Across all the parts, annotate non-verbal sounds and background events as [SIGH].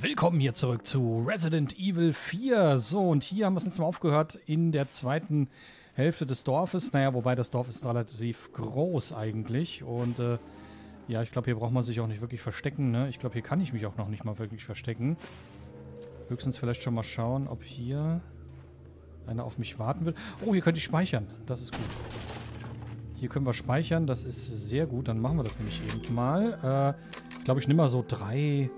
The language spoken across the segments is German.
Willkommen hier zurück zu Resident Evil 4. So, und hier haben wir es jetzt mal aufgehört in der zweiten Hälfte des Dorfes. Naja, wobei das Dorf ist relativ groß eigentlich. Und äh, ja, ich glaube, hier braucht man sich auch nicht wirklich verstecken. Ne? Ich glaube, hier kann ich mich auch noch nicht mal wirklich verstecken. Höchstens vielleicht schon mal schauen, ob hier einer auf mich warten will. Oh, hier könnte ich speichern. Das ist gut. Hier können wir speichern. Das ist sehr gut. Dann machen wir das nämlich eben mal. Äh, ich glaube, ich nehme mal so drei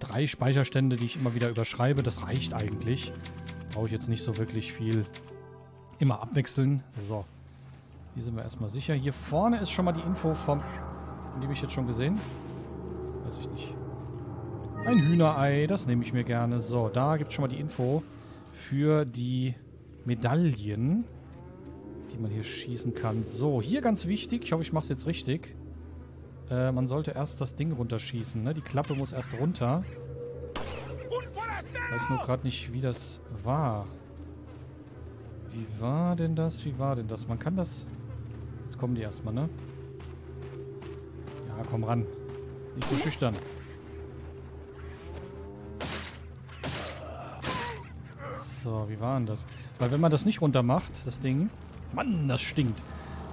drei Speicherstände, die ich immer wieder überschreibe. Das reicht eigentlich. Brauche ich jetzt nicht so wirklich viel immer abwechseln. So. Hier sind wir erstmal sicher. Hier vorne ist schon mal die Info vom... Die habe ich jetzt schon gesehen? Weiß ich nicht. Ein Hühnerei, das nehme ich mir gerne. So, da gibt es schon mal die Info für die Medaillen, die man hier schießen kann. So, hier ganz wichtig. Ich hoffe, ich mache es jetzt richtig. Äh, man sollte erst das Ding runterschießen, ne? Die Klappe muss erst runter. Ich weiß nur gerade nicht, wie das war. Wie war denn das? Wie war denn das? Man kann das... Jetzt kommen die erstmal, ne? Ja, komm ran. Nicht so schüchtern. So, wie war denn das? Weil wenn man das nicht runter macht, das Ding... Mann, das stinkt.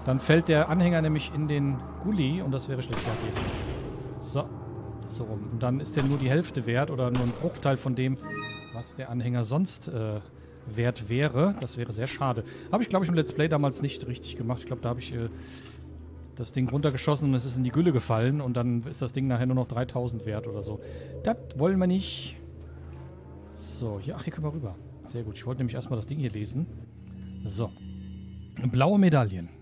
Dann fällt der Anhänger nämlich in den Gully und das wäre schlecht fertig. So. So rum. Und dann ist der nur die Hälfte wert oder nur ein Bruchteil von dem, was der Anhänger sonst äh, wert wäre. Das wäre sehr schade. Habe ich, glaube ich, im Let's Play damals nicht richtig gemacht. Ich glaube, da habe ich äh, das Ding runtergeschossen und es ist in die Gülle gefallen und dann ist das Ding nachher nur noch 3000 wert oder so. Das wollen wir nicht. So, hier, ach, hier können wir rüber. Sehr gut. Ich wollte nämlich erstmal das Ding hier lesen. So. Blaue Medaillen.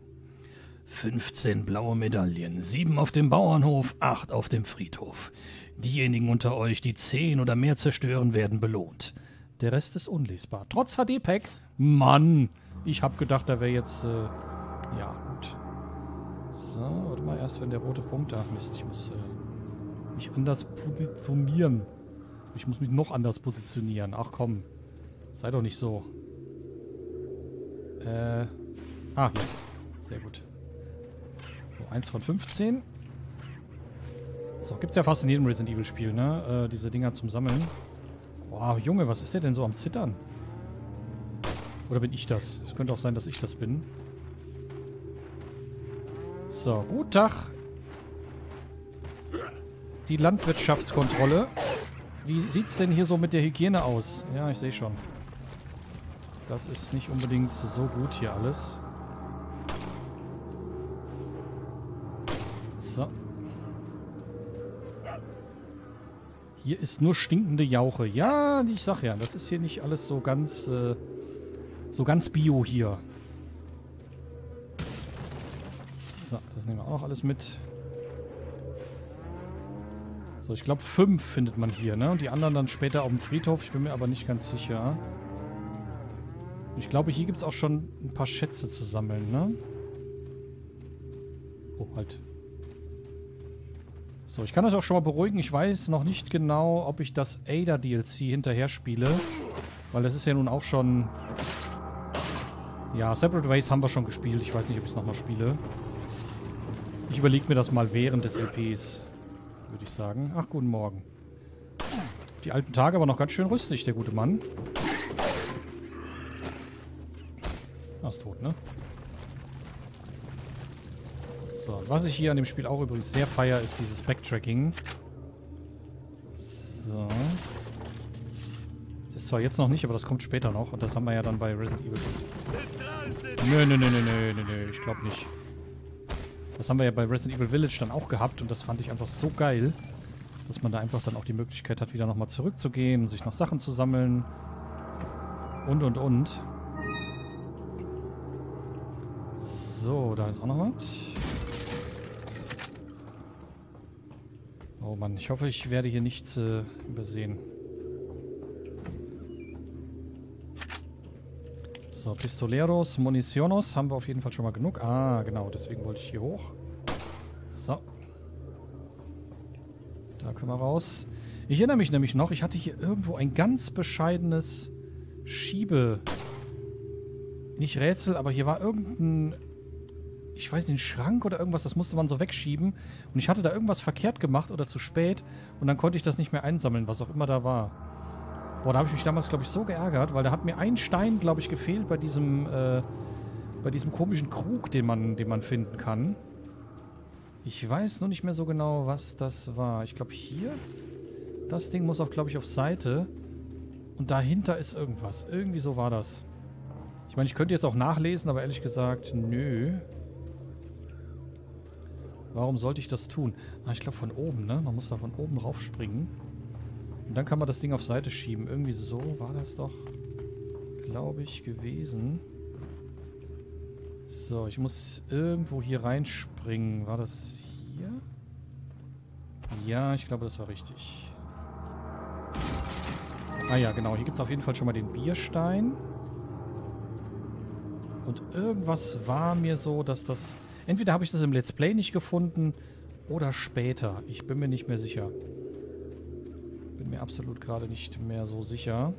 15 blaue Medaillen, 7 auf dem Bauernhof, 8 auf dem Friedhof. Diejenigen unter euch, die 10 oder mehr zerstören, werden belohnt. Der Rest ist unlesbar. Trotz HD-Pack. Mann, ich hab gedacht, da wäre jetzt... Äh, ja, gut. So, warte mal, erst wenn der rote Punkt... Ach Mist, ich muss äh, mich anders positionieren. Ich muss mich noch anders positionieren. Ach komm, sei doch nicht so. Äh... Ah, jetzt. Sehr gut. So, 1 von 15. So, gibt's ja fast in jedem Resident Evil Spiel, ne? Äh, diese Dinger zum Sammeln. Boah, Junge, was ist der denn so am Zittern? Oder bin ich das? Es könnte auch sein, dass ich das bin. So, gut Tag. Die Landwirtschaftskontrolle. Wie sieht's denn hier so mit der Hygiene aus? Ja, ich sehe schon. Das ist nicht unbedingt so gut hier alles. So. Hier ist nur stinkende Jauche. Ja, ich sag ja, das ist hier nicht alles so ganz, äh, so ganz bio hier. So, das nehmen wir auch alles mit. So, ich glaube fünf findet man hier, ne? Und die anderen dann später auf dem Friedhof. Ich bin mir aber nicht ganz sicher. Ich glaube, hier gibt es auch schon ein paar Schätze zu sammeln, ne? Oh, halt. So, ich kann euch auch schon mal beruhigen. Ich weiß noch nicht genau, ob ich das Ada DLC hinterher spiele. Weil das ist ja nun auch schon... Ja, Separate Ways haben wir schon gespielt. Ich weiß nicht, ob ich es nochmal spiele. Ich überlege mir das mal während des LPs, würde ich sagen. Ach, guten Morgen. Die alten Tage aber noch ganz schön rüstig, der gute Mann. Ah, ist tot, ne? So, was ich hier an dem Spiel auch übrigens sehr feier, ist dieses Backtracking. So. Das ist zwar jetzt noch nicht, aber das kommt später noch. Und das haben wir ja dann bei Resident Evil. Nö, nö, nö, nö, nö, nö, nö, ich glaube nicht. Das haben wir ja bei Resident Evil Village dann auch gehabt und das fand ich einfach so geil, dass man da einfach dann auch die Möglichkeit hat, wieder nochmal zurückzugehen sich noch Sachen zu sammeln. Und, und, und. So, da ist auch noch was. Oh Mann, ich hoffe, ich werde hier nichts äh, übersehen. So, Pistoleros, Municionos haben wir auf jeden Fall schon mal genug. Ah, genau, deswegen wollte ich hier hoch. So. Da können wir raus. Ich erinnere mich nämlich noch, ich hatte hier irgendwo ein ganz bescheidenes Schiebe... Nicht Rätsel, aber hier war irgendein ich weiß nicht, einen Schrank oder irgendwas, das musste man so wegschieben. Und ich hatte da irgendwas verkehrt gemacht oder zu spät und dann konnte ich das nicht mehr einsammeln, was auch immer da war. Boah, da habe ich mich damals, glaube ich, so geärgert, weil da hat mir ein Stein, glaube ich, gefehlt bei diesem, äh, bei diesem komischen Krug, den man, den man finden kann. Ich weiß nur nicht mehr so genau, was das war. Ich glaube, hier, das Ding muss auch, glaube ich, auf Seite. Und dahinter ist irgendwas. Irgendwie so war das. Ich meine, ich könnte jetzt auch nachlesen, aber ehrlich gesagt, nö. Warum sollte ich das tun? Ah, ich glaube von oben, ne? Man muss da von oben raufspringen. Und dann kann man das Ding auf Seite schieben. Irgendwie so war das doch, glaube ich, gewesen. So, ich muss irgendwo hier reinspringen. War das hier? Ja, ich glaube, das war richtig. Ah ja, genau. Hier gibt es auf jeden Fall schon mal den Bierstein. Und irgendwas war mir so, dass das... Entweder habe ich das im Let's Play nicht gefunden oder später. Ich bin mir nicht mehr sicher. Bin mir absolut gerade nicht mehr so sicher.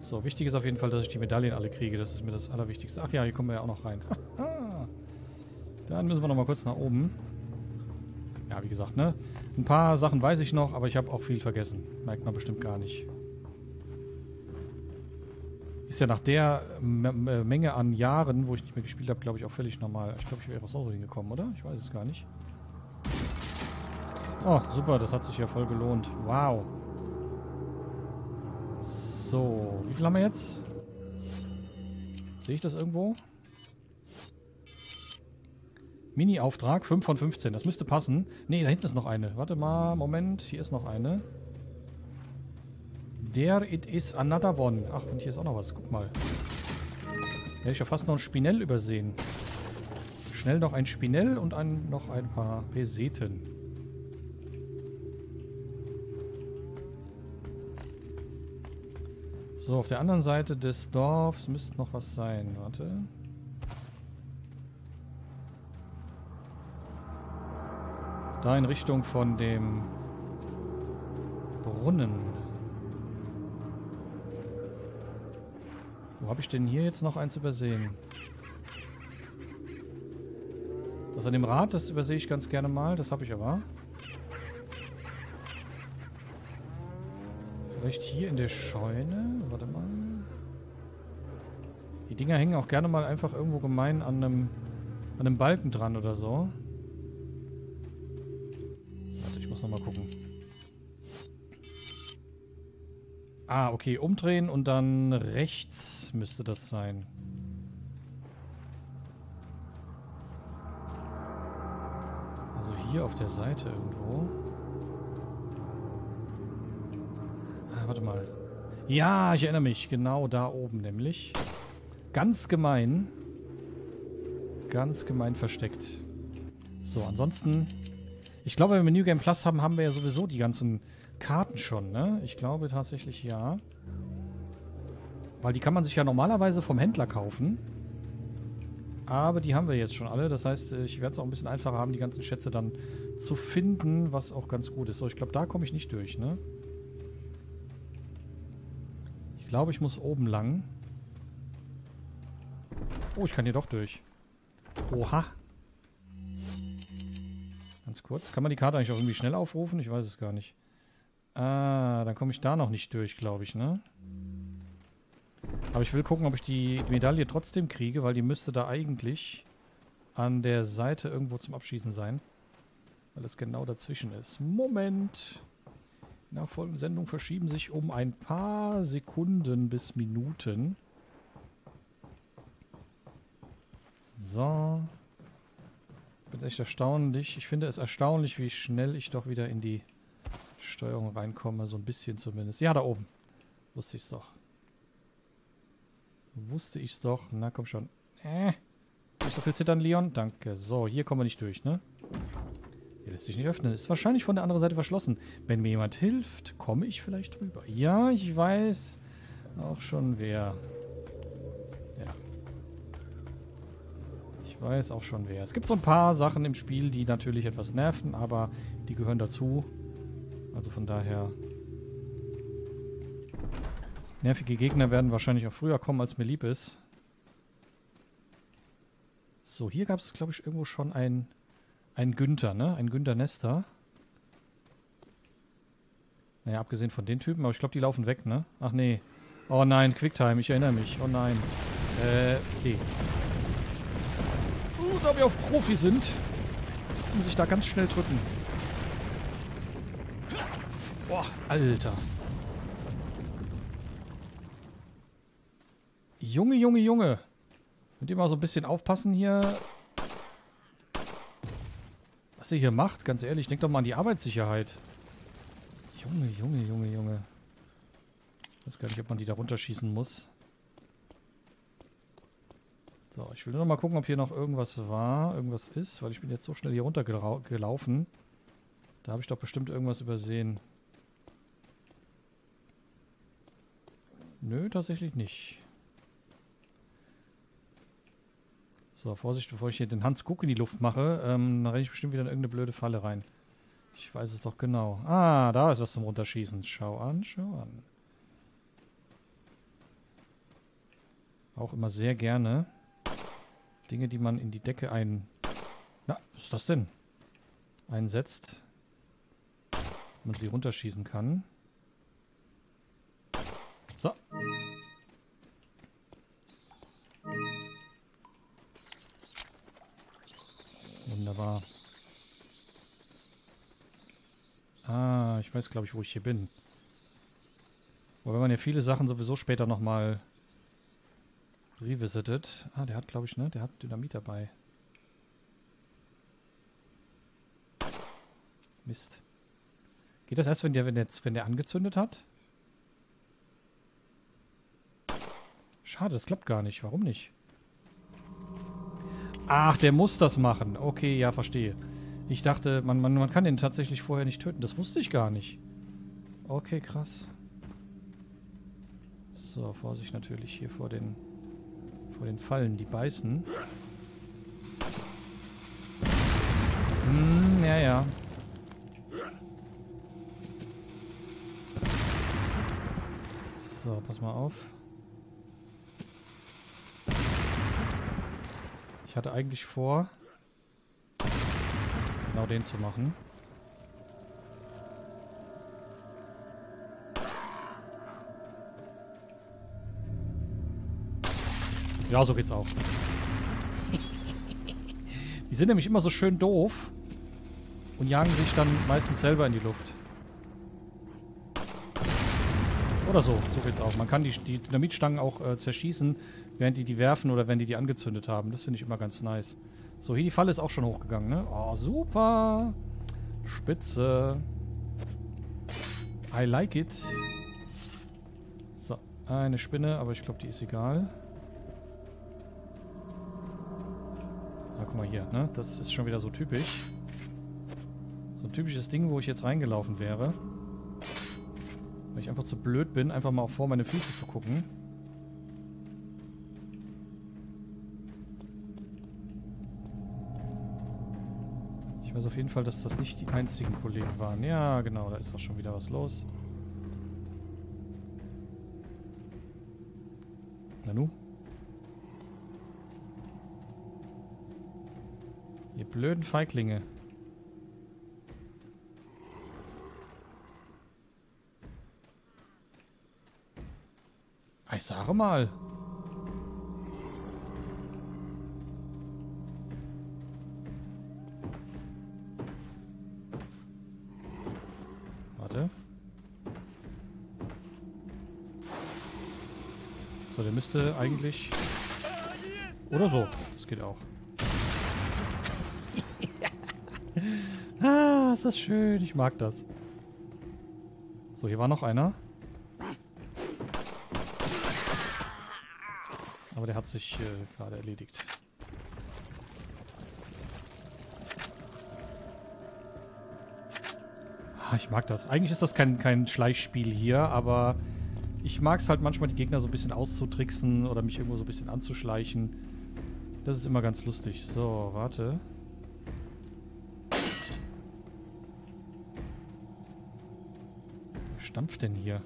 So, wichtig ist auf jeden Fall, dass ich die Medaillen alle kriege. Das ist mir das Allerwichtigste. Ach ja, hier kommen wir ja auch noch rein. [LAUGHS] Dann müssen wir noch mal kurz nach oben. Ja, wie gesagt, ne? Ein paar Sachen weiß ich noch, aber ich habe auch viel vergessen. Merkt man bestimmt gar nicht. Ist ja nach der Menge an Jahren, wo ich nicht mehr gespielt habe, glaube ich, auch völlig normal. Ich glaube, ich wäre auch so hingekommen, oder? Ich weiß es gar nicht. Oh, super, das hat sich ja voll gelohnt. Wow. So, wie viel haben wir jetzt? Sehe ich das irgendwo? Mini-Auftrag, 5 von 15. Das müsste passen. Ne, da hinten ist noch eine. Warte mal, Moment. Hier ist noch eine. There it is another one. Ach, und hier ist auch noch was. Guck mal. Hätte ich ja fast noch ein Spinell übersehen. Schnell noch ein Spinell und ein, noch ein paar Peseten. So, auf der anderen Seite des Dorfs müsste noch was sein. Warte. Da in Richtung von dem Brunnen. Wo habe ich denn hier jetzt noch eins übersehen? Das an dem Rad, das übersehe ich ganz gerne mal. Das habe ich aber. Vielleicht hier in der Scheune? Warte mal. Die Dinger hängen auch gerne mal einfach irgendwo gemein an einem, an einem Balken dran oder so. Warte, ich muss nochmal gucken. Ah, okay. Umdrehen und dann rechts müsste das sein. Also hier auf der Seite irgendwo. Ah, warte mal. Ja, ich erinnere mich. Genau da oben nämlich. Ganz gemein. Ganz gemein versteckt. So, ansonsten... Ich glaube, wenn wir New Game Plus haben, haben wir ja sowieso die ganzen Karten schon, ne? Ich glaube tatsächlich ja. Weil die kann man sich ja normalerweise vom Händler kaufen. Aber die haben wir jetzt schon alle. Das heißt, ich werde es auch ein bisschen einfacher haben, die ganzen Schätze dann zu finden, was auch ganz gut ist. So, ich glaube, da komme ich nicht durch, ne? Ich glaube, ich muss oben lang. Oh, ich kann hier doch durch. Oha. Ganz kurz. Kann man die Karte eigentlich auch irgendwie schnell aufrufen? Ich weiß es gar nicht. Ah, dann komme ich da noch nicht durch, glaube ich, ne? Aber ich will gucken, ob ich die Medaille trotzdem kriege, weil die müsste da eigentlich an der Seite irgendwo zum Abschießen sein. Weil es genau dazwischen ist. Moment! Die nachfolgenden Sendungen verschieben sich um ein paar Sekunden bis Minuten. So. Ich bin echt erstaunlich. Ich finde es erstaunlich, wie schnell ich doch wieder in die Steuerung reinkomme, so ein bisschen zumindest. Ja, da oben. Wusste ich's doch. Wusste ich's doch. Na, komm schon. Äh. Nicht so viel zittern, Leon. Danke. So, hier kommen wir nicht durch, ne? Hier lässt sich nicht öffnen. Ist wahrscheinlich von der anderen Seite verschlossen. Wenn mir jemand hilft, komme ich vielleicht drüber. Ja, ich weiß auch schon wer. Ja. Ich weiß auch schon wer. Es gibt so ein paar Sachen im Spiel, die natürlich etwas nerven, aber die gehören dazu. Also von daher... Nervige Gegner werden wahrscheinlich auch früher kommen, als mir lieb ist. So, hier gab es, glaube ich, irgendwo schon ein, ein Günther, ne? Ein Günther Nester. Naja, abgesehen von den Typen, aber ich glaube, die laufen weg, ne? Ach nee. Oh nein, Quicktime, ich erinnere mich. Oh nein. Äh, okay. Uh, da wir auf Profi sind, muss ich da ganz schnell drücken. Boah, Alter. Junge, Junge, Junge. Könnt ihr mal so ein bisschen aufpassen hier, was ihr hier macht? Ganz ehrlich, denkt doch mal an die Arbeitssicherheit. Junge, Junge, Junge, Junge. Ich weiß gar nicht, ob man die da runterschießen muss. So, ich will nur noch mal gucken, ob hier noch irgendwas war, irgendwas ist, weil ich bin jetzt so schnell hier runtergelaufen. Da habe ich doch bestimmt irgendwas übersehen. Nö, tatsächlich nicht. So, Vorsicht, bevor ich hier den Hans Guck in die Luft mache, ähm, dann renne ich bestimmt wieder in irgendeine blöde Falle rein. Ich weiß es doch genau. Ah, da ist was zum Runterschießen. Schau an, schau an. Auch immer sehr gerne. Dinge, die man in die Decke ein... Na, was ist das denn? Einsetzt. Man sie runterschießen kann. So. Wunderbar. Ah, ich weiß, glaube ich, wo ich hier bin. Wenn man ja viele Sachen sowieso später nochmal revisited. Ah, der hat, glaube ich, ne? Der hat Dynamit dabei. Mist. Geht das erst, wenn der, wenn der, wenn der angezündet hat? Schade, das klappt gar nicht. Warum nicht? Ach, der muss das machen. Okay, ja, verstehe. Ich dachte, man, man, man kann den tatsächlich vorher nicht töten. Das wusste ich gar nicht. Okay, krass. So, Vorsicht natürlich hier vor den vor den Fallen, die beißen. Hm, ja, ja. So, pass mal auf. Ich hatte eigentlich vor, genau den zu machen. Ja, so geht's auch. [LAUGHS] Die sind nämlich immer so schön doof und jagen sich dann meistens selber in die Luft. Oder so, so geht's auch. Man kann die, die Dynamitstangen auch äh, zerschießen, während die die werfen oder wenn die die angezündet haben. Das finde ich immer ganz nice. So, hier die Falle ist auch schon hochgegangen, ne? Oh, super. Spitze. I like it. So, eine Spinne, aber ich glaube, die ist egal. Na, guck mal hier, ne? Das ist schon wieder so typisch. So ein typisches Ding, wo ich jetzt reingelaufen wäre. Weil ich einfach zu blöd bin, einfach mal vor meine Füße zu gucken. Ich weiß auf jeden Fall, dass das nicht die einzigen Kollegen waren. Ja, genau, da ist doch schon wieder was los. Nanu? Ihr blöden Feiglinge. Ich sage mal. Warte. So, der müsste eigentlich... Oder so. Das geht auch. [LAUGHS] ah, ist das schön. Ich mag das. So, hier war noch einer. Aber der hat sich äh, gerade erledigt. Ah, ich mag das. Eigentlich ist das kein, kein Schleichspiel hier, aber ich mag es halt manchmal, die Gegner so ein bisschen auszutricksen oder mich irgendwo so ein bisschen anzuschleichen. Das ist immer ganz lustig. So, warte. stampft denn hier?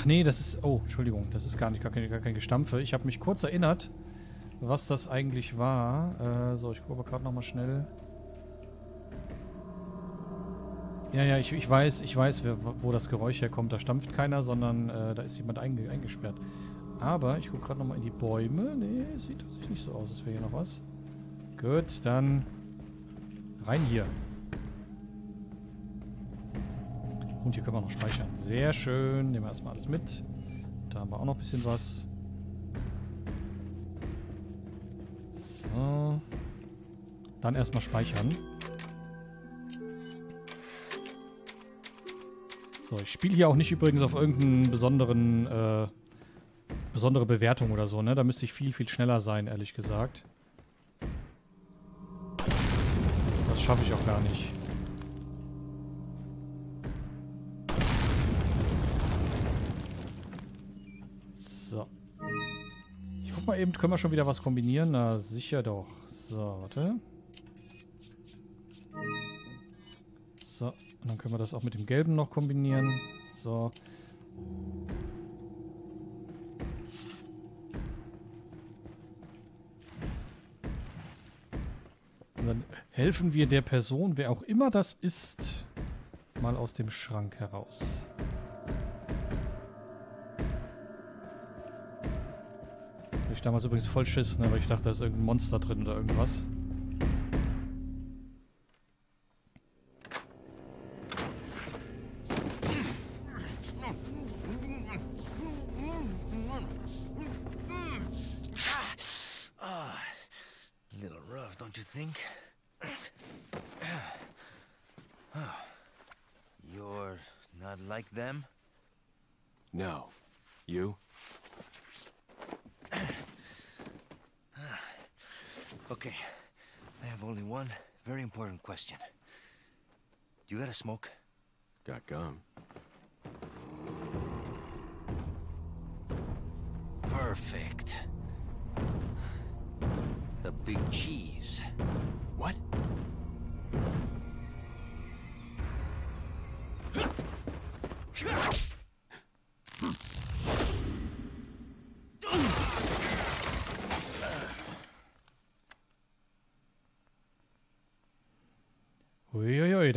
Ach nee, das ist... Oh, Entschuldigung. Das ist gar nicht gar kein, gar kein Gestampfe. Ich habe mich kurz erinnert, was das eigentlich war. Äh, so, ich gucke gerade nochmal schnell. Ja, ja, ich, ich weiß, ich weiß, wo das Geräusch herkommt. Da stampft keiner, sondern äh, da ist jemand einge eingesperrt. Aber ich gucke gerade nochmal in die Bäume. Nee, sieht tatsächlich nicht so aus, als wäre hier noch was. Gut, dann rein hier. Und hier können wir noch speichern. Sehr schön. Nehmen wir erstmal alles mit. Da haben wir auch noch ein bisschen was. So. Dann erstmal speichern. So, ich spiele hier auch nicht übrigens auf irgendeinen besonderen, äh, besondere Bewertung oder so, ne? Da müsste ich viel, viel schneller sein, ehrlich gesagt. Das schaffe ich auch gar nicht. Guck mal eben, können wir schon wieder was kombinieren? Na, sicher doch. So, warte. So, und dann können wir das auch mit dem gelben noch kombinieren. So. Und dann helfen wir der Person, wer auch immer das ist, mal aus dem Schrank heraus. Ich damals übrigens voll Schiss, ne, weil ich dachte, da ist irgendein Monster drin oder irgendwas. A smoke? Got gum.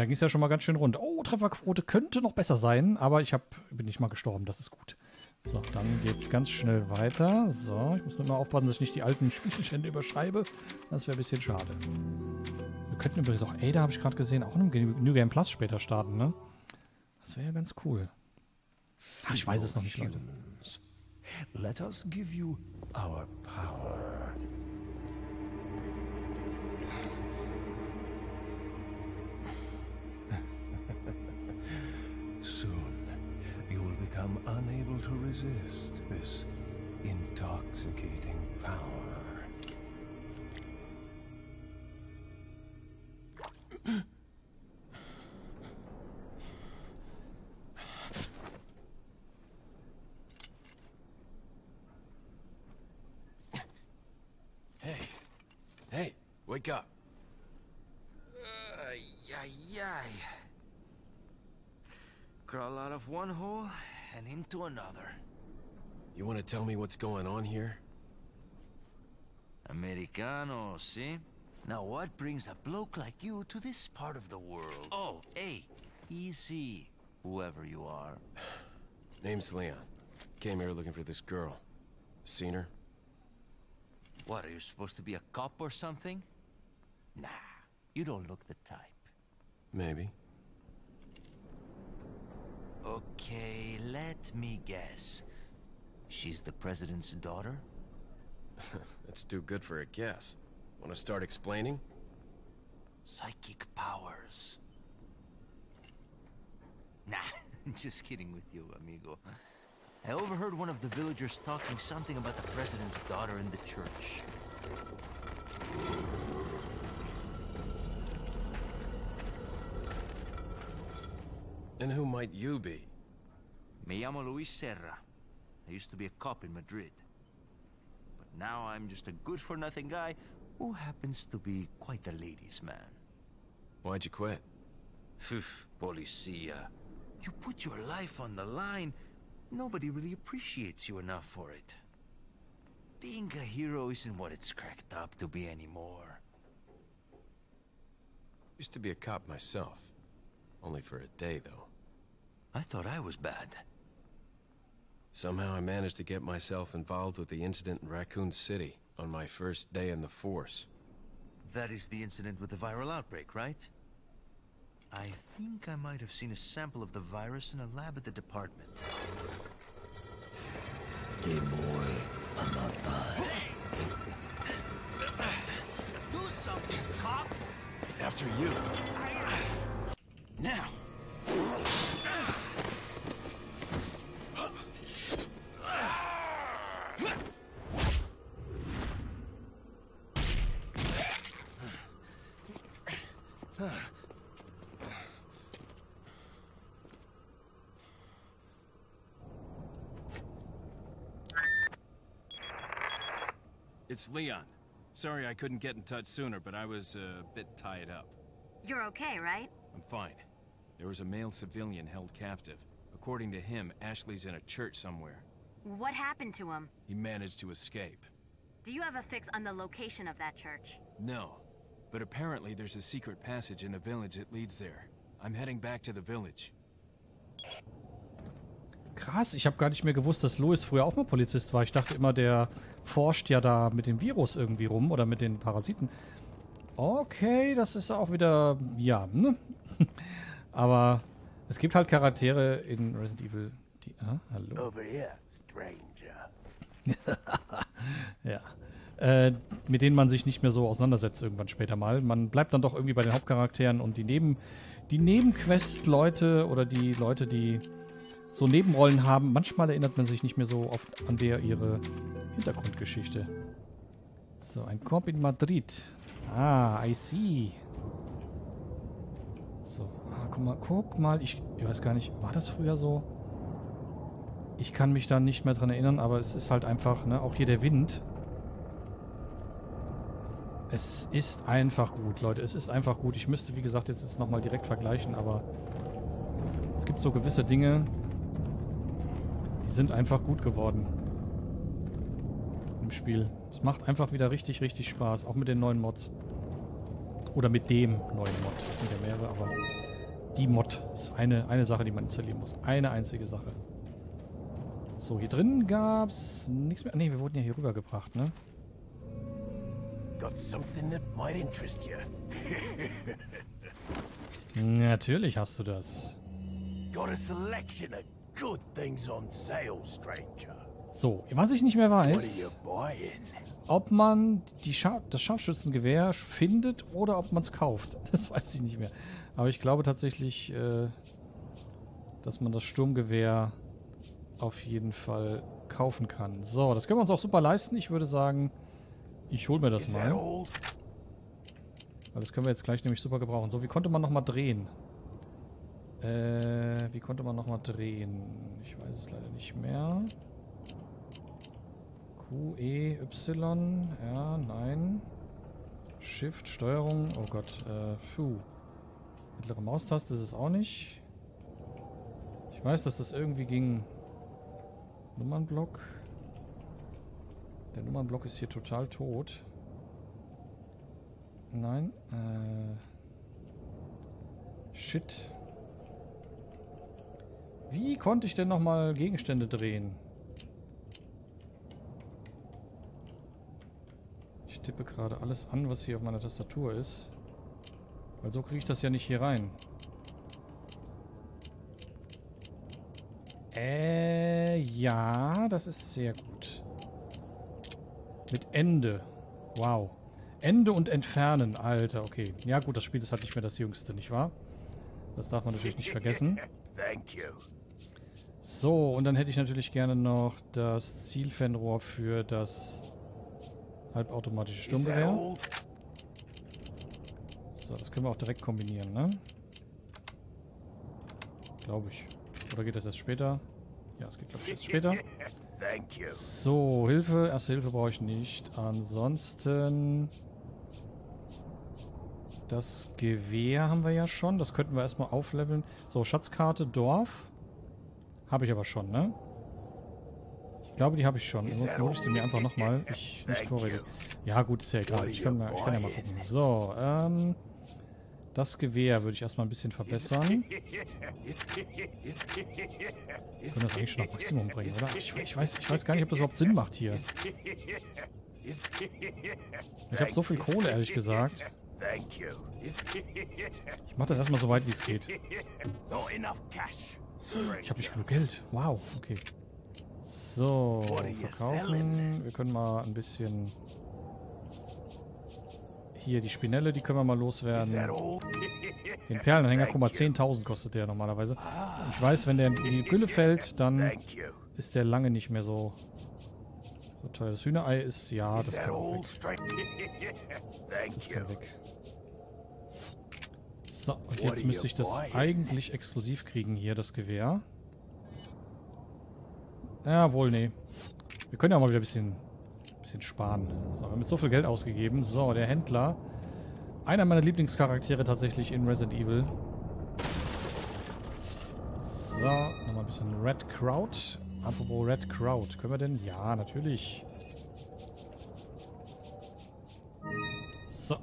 Da ging es ja schon mal ganz schön rund. Oh, Trefferquote könnte noch besser sein, aber ich hab, bin nicht mal gestorben, das ist gut. So, dann geht's ganz schnell weiter. So, ich muss nur mal aufpassen, dass ich nicht die alten [LAUGHS] Spielstände überschreibe. Das wäre ein bisschen schade. Wir könnten übrigens auch Ada, habe ich gerade gesehen, auch in einem New Game Plus später starten, ne? Das wäre ja ganz cool. Ach, ich weiß es noch nicht, Leute. Let us give you our power. Unable to resist this intoxicating power. hey, hey, wake up. Uh, yay, yay. Crawl out of one hole and into another. You want to tell me what's going on here? Americano, see? Now what brings a bloke like you to this part of the world? Oh, hey, easy, whoever you are. [SIGHS] Name's Leon. Came here looking for this girl. Seen her? What, are you supposed to be a cop or something? Nah, you don't look the type. Maybe. Okay, let me guess. She's the president's daughter? [LAUGHS] That's too good for a guess. Want to start explaining? Psychic powers. Nah, [LAUGHS] just kidding with you, amigo. I overheard one of the villagers talking something about the president's daughter in the church. And who might you be? Me llamo Luis Serra. I used to be a cop in Madrid. But now I'm just a good-for-nothing guy who happens to be quite a ladies' man. Why'd you quit? Phew, policia. You put your life on the line, nobody really appreciates you enough for it. Being a hero isn't what it's cracked up to be anymore. Used to be a cop myself. Only for a day, though. I thought I was bad. Somehow I managed to get myself involved with the incident in Raccoon City on my first day in the force. That is the incident with the viral outbreak, right? I think I might have seen a sample of the virus in a lab at the department. Hey boy, I'm not done. Do something, cop! After you. Now! It's Leon. Sorry I couldn't get in touch sooner, but I was uh, a bit tied up. You're okay, right? I'm fine. There was a male civilian held captive. According to him, Ashley's in a church somewhere. What happened to him? He managed to escape. Do you have a fix on the location of that church? No. But apparently there's a secret passage in the village that leads there. I'm heading back to the village. Krass, ich habe gar nicht mehr gewusst, dass Louis früher auch mal Polizist war. Ich dachte immer, der forscht ja da mit dem Virus irgendwie rum oder mit den Parasiten. Okay, das ist auch wieder, ja, ne? Aber es gibt halt Charaktere in Resident Evil, die, ah, hallo. Over here, stranger. [LAUGHS] Ja. Äh, mit denen man sich nicht mehr so auseinandersetzt irgendwann später mal. Man bleibt dann doch irgendwie bei den Hauptcharakteren und die Neben die Nebenquest-Leute oder die Leute, die so Nebenrollen haben, manchmal erinnert man sich nicht mehr so oft an der ihre Hintergrundgeschichte. So, ein Korb in Madrid. Ah, I see. So, ah, guck mal, guck mal, ich, ich weiß gar nicht, war das früher so? Ich kann mich da nicht mehr dran erinnern, aber es ist halt einfach, ne, auch hier der Wind. Es ist einfach gut, Leute, es ist einfach gut. Ich müsste, wie gesagt, jetzt, jetzt nochmal direkt vergleichen, aber es gibt so gewisse Dinge, die sind einfach gut geworden. Im Spiel. Es macht einfach wieder richtig, richtig Spaß, auch mit den neuen Mods. Oder mit dem neuen Mod. Das sind ja mehrere, aber die Mod ist eine, eine Sache, die man installieren muss. Eine einzige Sache. So, hier drin gab's nichts mehr. Ne, wir wurden ja hier rübergebracht, ne? Got something that might interest you. [LAUGHS] Natürlich hast du das. Got a selection of good things on sale, stranger. So, was ich nicht mehr weiß, ob man die Schar das Scharfschützengewehr findet oder ob man es kauft. [LAUGHS] Das weiß ich nicht mehr. Aber ich glaube tatsächlich, äh, dass man das Sturmgewehr auf jeden Fall kaufen kann. So, das können wir uns auch super leisten. Ich würde sagen, ich hole mir das mal. Weil das können wir jetzt gleich nämlich super gebrauchen. So, wie konnte man nochmal drehen? Äh, wie konnte man nochmal drehen? Ich weiß es leider nicht mehr. Q, E, Y. Ja, nein. Shift, Steuerung. Oh Gott. Äh, puh. Mittlere Maustaste ist es auch nicht. Ich weiß, dass das irgendwie ging. Nummernblock. Der Nummernblock ist hier total tot. Nein. Äh. Shit. Wie konnte ich denn nochmal Gegenstände drehen? Tippe gerade alles an, was hier auf meiner Tastatur ist. Weil so kriege ich das ja nicht hier rein. Äh, ja, das ist sehr gut. Mit Ende. Wow. Ende und Entfernen, Alter, okay. Ja gut, das Spiel ist halt nicht mehr das jüngste, nicht wahr? Das darf man natürlich nicht vergessen. [LAUGHS] Thank you. So, und dann hätte ich natürlich gerne noch das Zielfernrohr für das halbautomatische Sturmgewehr. So, das können wir auch direkt kombinieren, ne? Glaube ich. Oder geht das erst später? Ja, es geht, glaube ich, erst später. So, Hilfe. Erste Hilfe brauche ich nicht. Ansonsten... Das Gewehr haben wir ja schon. Das könnten wir erstmal aufleveln. So, Schatzkarte, Dorf. Habe ich aber schon, ne? Ich glaube, die habe ich schon. Ansonsten hole ich sie mir einfach nochmal. Ich nicht vorrede. Ja, gut, ist ja egal. Ich kann, ich kann ja mal gucken. So, ähm... Das Gewehr würde ich erstmal ein bisschen verbessern. [LAUGHS] Wir können das eigentlich schon auf Maximum bringen, oder? Ich, ich, weiß, ich weiß gar nicht, ob das überhaupt Sinn macht hier. Ich habe so viel Kohle, ehrlich gesagt. Ich mache das erstmal so weit, wie es geht. Ich habe nicht genug Geld. Wow, okay. So, verkaufen. Wir können mal ein bisschen... Hier, die Spinelle, die können wir mal loswerden. [LAUGHS] Den Perlenhänger, guck mal, 10.000 kostet der normalerweise. Ich weiß, wenn der in die Gülle [LAUGHS] fällt, dann ist der lange nicht mehr so, so teuer. Das Hühnerei ist, ja, [LAUGHS] das kann weg. Das kann weg. So, und jetzt müsste ich das eigentlich exklusiv kriegen hier, das Gewehr. Jawohl, nee. Wir können ja mal wieder ein bisschen, bisschen sparen. So, wir haben jetzt so viel Geld ausgegeben. So, der Händler. Einer meiner Lieblingscharaktere tatsächlich in Resident Evil. So, nochmal ein bisschen Red Crowd. Apropos Red Crowd. Können wir denn? Ja, natürlich. So.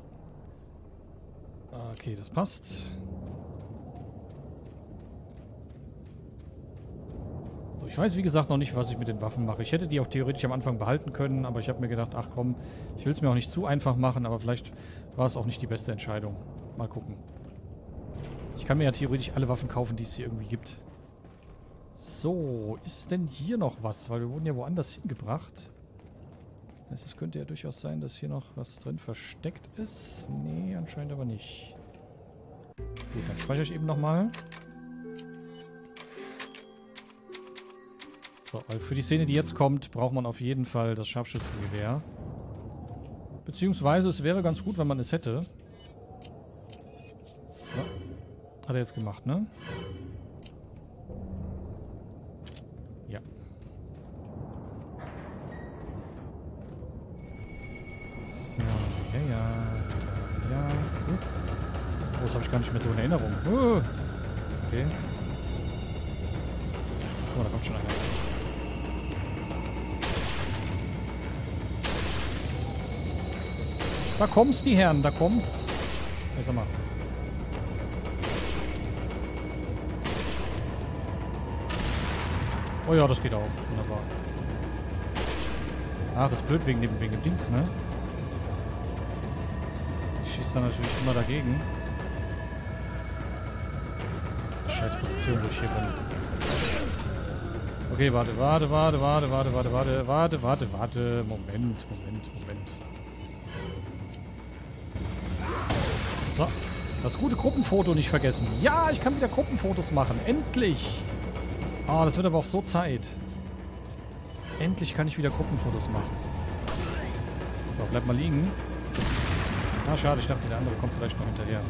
Okay, das passt. Ich weiß wie gesagt noch nicht, was ich mit den Waffen mache. Ich hätte die auch theoretisch am Anfang behalten können, aber ich habe mir gedacht, ach komm, ich will es mir auch nicht zu einfach machen, aber vielleicht war es auch nicht die beste Entscheidung. Mal gucken. Ich kann mir ja theoretisch alle Waffen kaufen, die es hier irgendwie gibt. So, ist es denn hier noch was? Weil wir wurden ja woanders hingebracht. Es könnte ja durchaus sein, dass hier noch was drin versteckt ist. Nee, anscheinend aber nicht. Gut, dann speichere ich eben nochmal. So, weil für die Szene, die jetzt kommt, braucht man auf jeden Fall das Scharfschützengewehr. Beziehungsweise es wäre ganz gut, wenn man es hätte. So. Hat er jetzt gemacht, ne? Da kommst die Herren, da kommst. Ja, sag mal. Oh ja, das geht auch. Wunderbar. Ach, das ist blöd wegen dem, wegen dem Dings, ne? Ich schieße da natürlich immer dagegen. Scheiß Position, wo ich hier bin. Okay, warte, warte, warte, warte, warte, warte, warte, warte, warte, warte. Moment, Moment, Moment. So. Das gute Gruppenfoto nicht vergessen. Ja, ich kann wieder Gruppenfotos machen. Endlich! Oh, das wird aber auch so Zeit. Endlich kann ich wieder Gruppenfotos machen. So, bleib mal liegen. Ah, schade, ich dachte, der andere kommt vielleicht noch hinterher.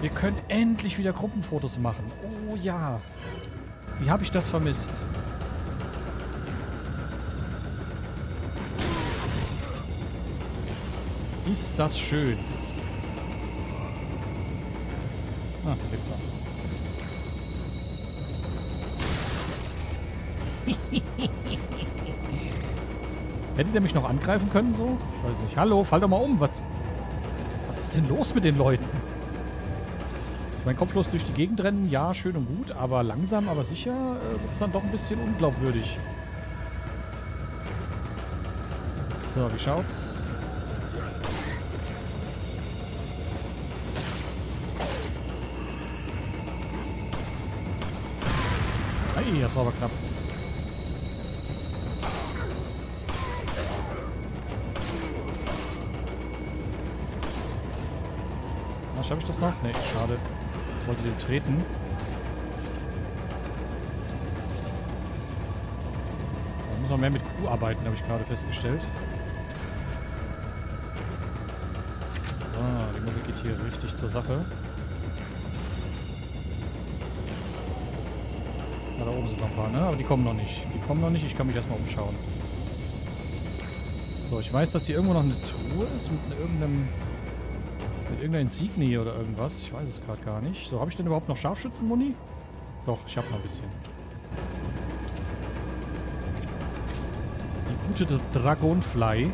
Wir können endlich wieder Gruppenfotos machen. Oh ja. Wie habe ich das vermisst? Ist das schön. Ah. [LAUGHS] Hätte der mich noch angreifen können so? Ich weiß nicht. Hallo, fall doch mal um. Was, was ist denn los mit den Leuten? Ich mein kopflos durch die Gegend rennen, ja, schön und gut, aber langsam, aber sicher äh, wird es dann doch ein bisschen unglaubwürdig. So, wie schaut's? Das war aber knapp. Na, schaffe ich das noch? Nee, schade. Ich wollte den treten. Da muss man mehr mit Q arbeiten, habe ich gerade festgestellt. So, die Musik geht hier richtig zur Sache. Oben sind noch ein paar, ne? Aber die kommen noch nicht. Die kommen noch nicht, ich kann mich erstmal umschauen. So, ich weiß, dass hier irgendwo noch eine Truhe ist mit irgendeinem mit irgendeiner Insignie oder irgendwas. Ich weiß es gerade gar nicht. So, habe ich denn überhaupt noch Scharfschützenmuni? Doch, ich habe noch ein bisschen. gute Dragonfly.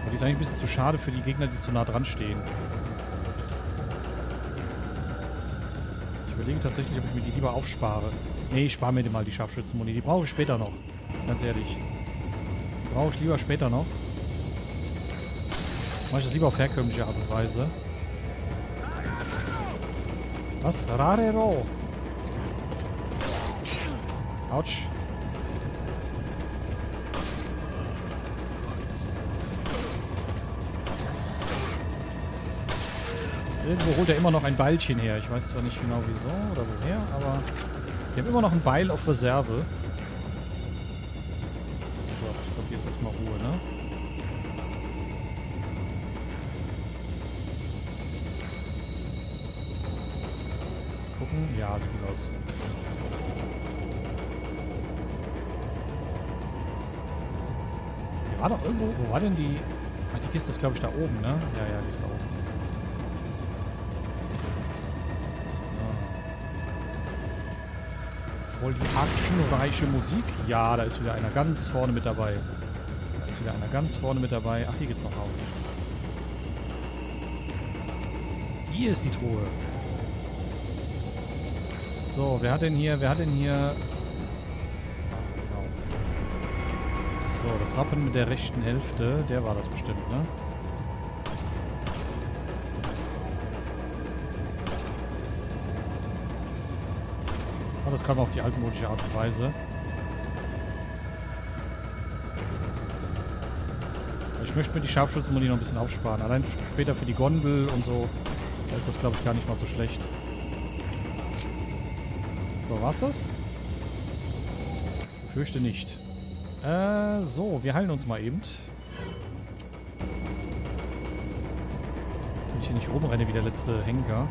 Aber die ist eigentlich ein bisschen zu schade für die Gegner, die zu nah dran stehen. Überlege tatsächlich, ob ich mir die lieber aufspare. Nee, ich spare mir mal die Scharfschützenmuni. Die brauche ich später noch. Ganz ehrlich. Die brauche ich lieber später noch. Mache ich das lieber auf herkömmliche Art und Weise. Was? Rarero. Autsch. Irgendwo holt er immer noch ein Beilchen her. Ich weiß zwar nicht genau wieso oder woher, aber wir haben immer noch ein Beil auf Reserve. So, ich glaube, hier ist erstmal Ruhe, ne? Gucken. Ja, sieht gut aus. Hier war doch irgendwo... Wo war denn die... Ach, die Kiste ist, glaube ich, da oben, ne? Ja, ja, die ist da oben. Voll die actionreiche Musik. Ja, da ist wieder einer ganz vorne mit dabei. Da ist wieder einer ganz vorne mit dabei. Ach, hier geht's noch auf. Hier ist die Truhe. So, wer hat denn hier, wer hat denn hier... Genau. So, das Wappen mit der rechten Hälfte, der war das bestimmt, ne? Das kam auf die altmodische Art und Weise. Ich möchte mir die Scharfschützenmuni noch ein bisschen aufsparen. Allein später für die Gondel und so, da ist das, glaube ich, gar nicht mal so schlecht. So, war's das? Ich fürchte nicht. Äh, so, wir heilen uns mal eben. Wenn ich hier nicht rumrenne wie der letzte Henker.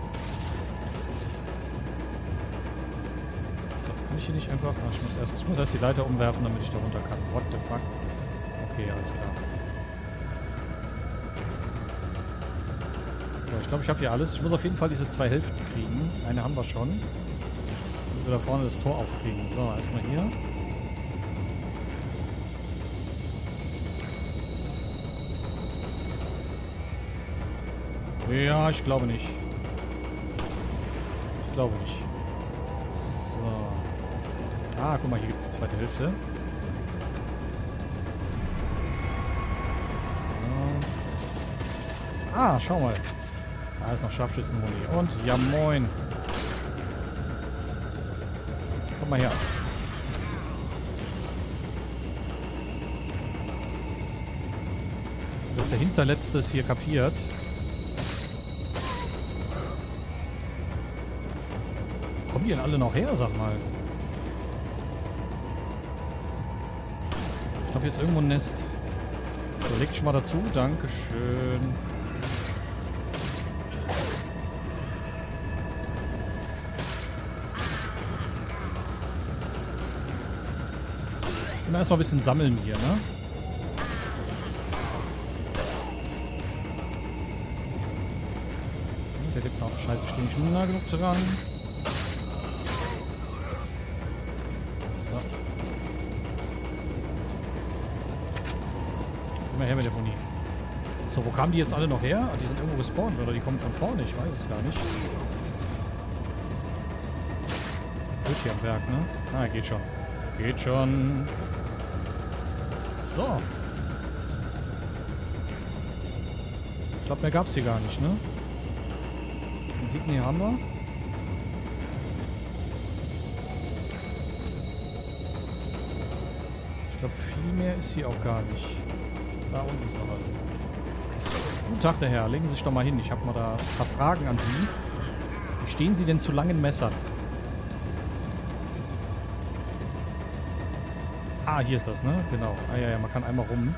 Ich hier nicht einfach... Ach, ich muss erst, ich muss erst die Leiter umwerfen, damit ich da runter kann. What the fuck? Okay, alles klar. So, ich glaube, ich habe hier alles. Ich muss auf jeden Fall diese zwei Hälften kriegen. Eine haben wir schon. Dass wir da vorne das Tor aufkriegen. So, erstmal hier. Ja, ich glaube nicht. Ich glaube nicht. Ah, guck mal, hier gibt es die zweite Hälfte. So. Ah, schau mal. Da ist noch Scharfschützenmuni. Und, ja moin. Komm mal her. Dass der Hinterletzte es hier kapiert. kommen die denn alle noch her, sag mal? Hier ist irgendwo ein Nest. So, leg dich mal dazu. Dankeschön. Immer erstmal ein bisschen sammeln hier, ne? Der lebt noch. Scheiße, ich stehe nicht nah genug dran. Kamen die jetzt alle noch her? Ah, Die sind irgendwo gespawnt, oder die kommen von vorne, ich weiß es gar nicht. Wird hier am Berg, ne? Ah, geht schon. Geht schon. So. Ich glaube, mehr gab's hier gar nicht, ne? Insignie haben wir. Ich glaube, viel mehr ist hier auch gar nicht. Da unten ist noch was. Guten Tag, der Herr. Legen Sie sich doch mal hin. Ich habe mal da ein paar Fragen an Sie. Wie stehen Sie denn zu langen Messern? Ah, hier ist das, ne? Genau. Ah, ja, ja, man kann einmal rum.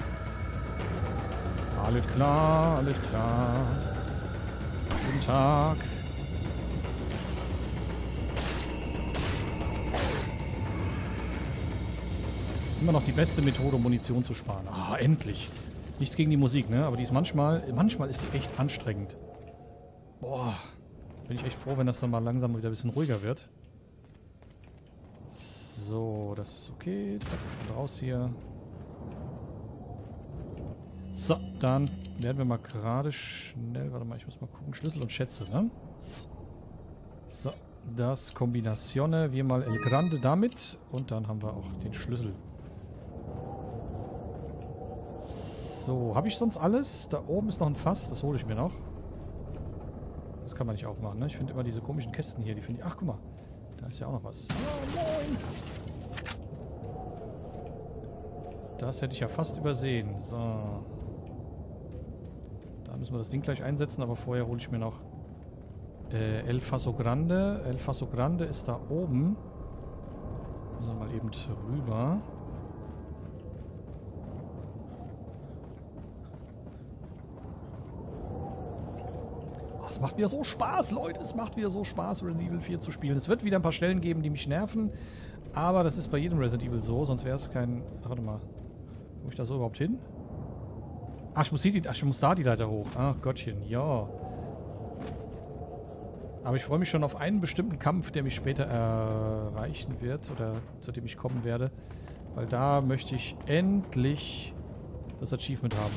Alles klar, alles klar. Guten Tag. Immer noch die beste Methode, Munition zu sparen. Ah, endlich. Nichts gegen die Musik, ne? Aber die ist manchmal, manchmal ist die echt anstrengend. Boah. Bin ich echt froh, wenn das dann mal langsam wieder ein bisschen ruhiger wird. So, das ist okay. Zack, raus hier. So, dann werden wir mal gerade schnell... Warte mal, ich muss mal gucken. Schlüssel und Schätze, ne? So, das Kombinazione. Wir mal El Grande damit. Und dann haben wir auch den Schlüssel. So, habe ich sonst alles? Da oben ist noch ein Fass. Das hole ich mir noch. Das kann man nicht aufmachen, ne? Ich finde immer diese komischen Kästen hier. Die finde ich... Ach, guck mal. Da ist ja auch noch was. Das hätte ich ja fast übersehen. So. Da müssen wir das Ding gleich einsetzen, aber vorher hole ich mir noch äh, El Faso Grande. El Faso Grande ist da oben. Müssen wir mal eben rüber. Es macht wieder so Spaß, Leute. Es macht wieder so Spaß, Resident Evil 4 zu spielen. Es wird wieder ein paar Stellen geben, die mich nerven. Aber das ist bei jedem Resident Evil so, sonst wäre es kein... Warte mal. Komme ich da so überhaupt hin? Ach, ich muss, die, ach, ich muss da die Leiter hoch. Ach Gottchen, ja. Aber ich freue mich schon auf einen bestimmten Kampf, der mich später erreichen wird oder zu dem ich kommen werde. Weil da möchte ich endlich das Achievement haben.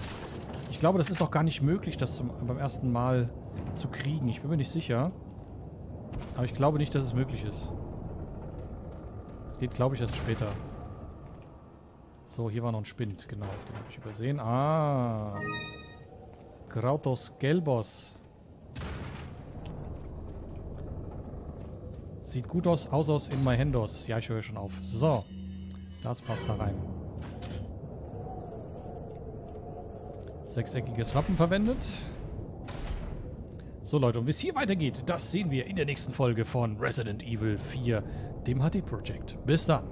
Ich glaube, das ist auch gar nicht möglich, das zum, beim ersten Mal zu kriegen. Ich bin mir nicht sicher. Aber ich glaube nicht, dass es möglich ist. Es geht, glaube ich, erst später. So, hier war noch ein Spind, genau. Den habe ich übersehen. Ah. Krautos Gelbos. Sieht gut aus, aus aus in my handos. Ja, ich höre schon auf. So. Das passt da rein. Sechseckiges Wappen verwendet. So Leute, und wie es hier weitergeht, das sehen wir in der nächsten Folge von Resident Evil 4, dem HD Projekt. Bis dann.